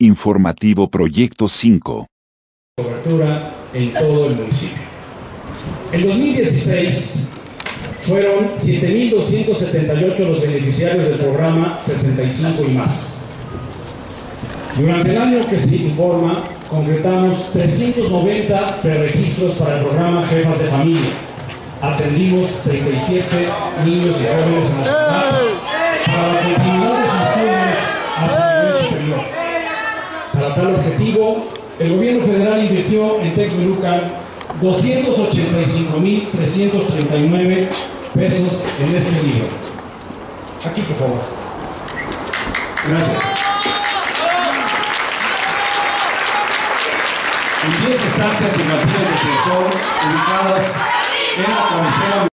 Informativo Proyecto 5. Cobertura en todo el municipio. En 2016 fueron 7.278 los beneficiarios del programa 65 y más. Durante el año que se informa, concretamos 390 preregistros para el programa Jefas de Familia. Atendimos 37 niños y jóvenes en Para tal objetivo, el gobierno federal invirtió en Texmelucan 285.339 pesos en este libro. Aquí, por favor. Gracias. En 10 estancias y de sensor ubicadas en la cabecera